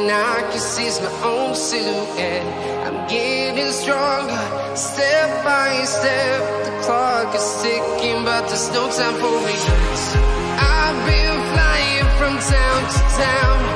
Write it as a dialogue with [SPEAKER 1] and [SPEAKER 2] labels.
[SPEAKER 1] and I can seize my own suit, and I'm getting stronger, step by step. The clock is ticking, but there's no time for regrets. I've been flying from town to town.